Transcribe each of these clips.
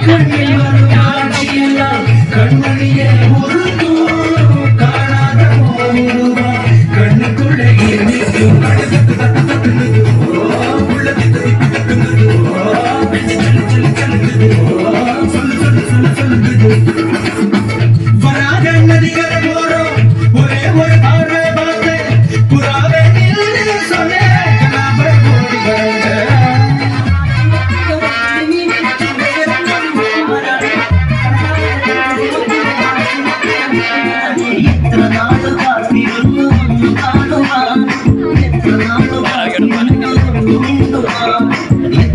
Good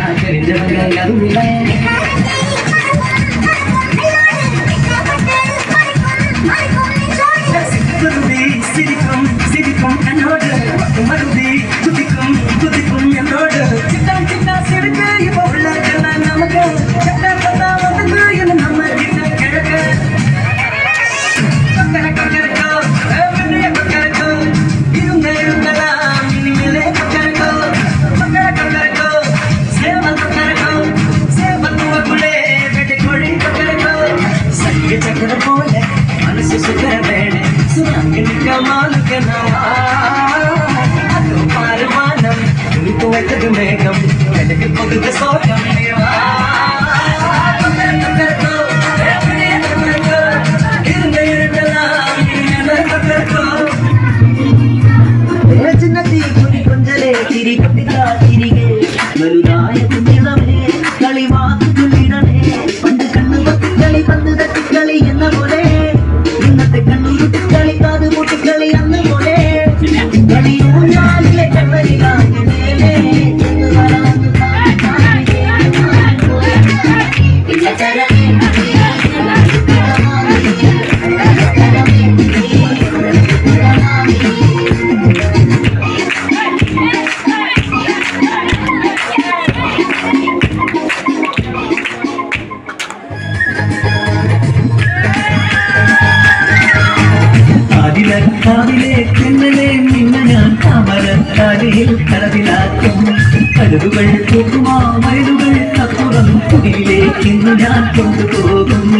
I'm gonna make. நெட்டது மேகம் எனக்கு பொழுது சோகம் കാവിലെ പിന്നലെ നിന്നെ ഞാൻ താമര കാലിയിൽ കടവിലാക്കും കഴിവുകൾ പൂക്കുമാ വയലുകൾ തിന്നുടാൻ കൊണ്ടുപോകുന്നു.